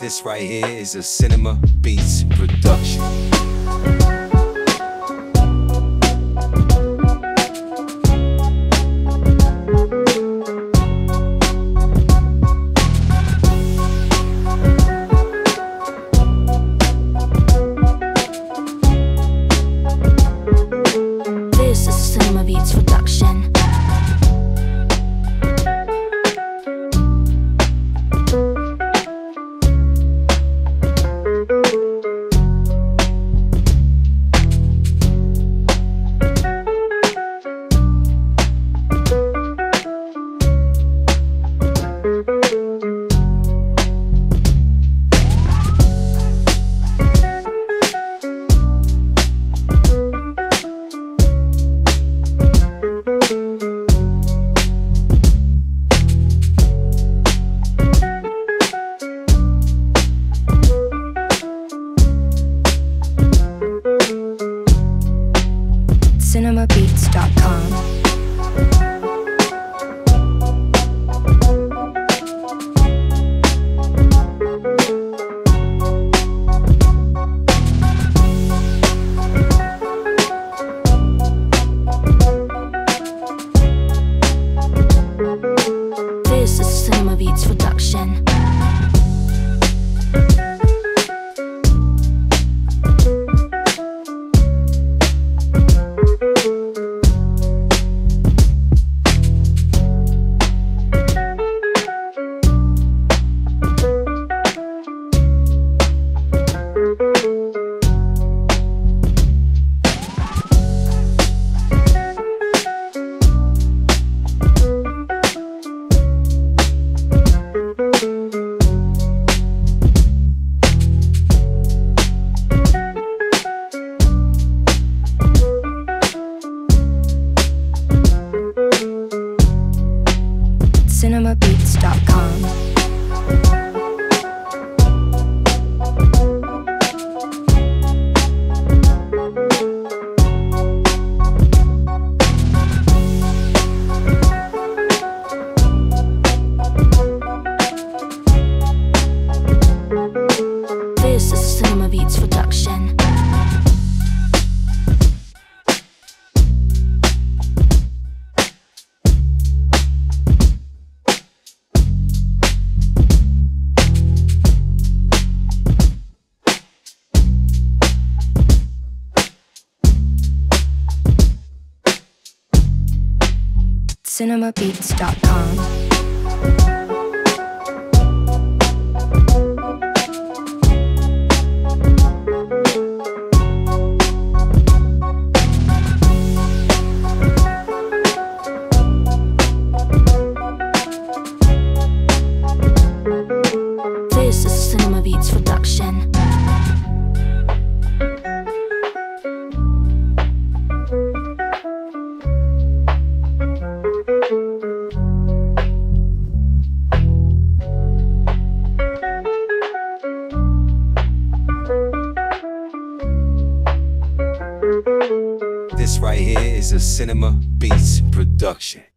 This right here is a Sinima Beats production. sinimabeats.com. This is Sinima Beats production. sinimabeats.com. This right here is a Sinima Beats production.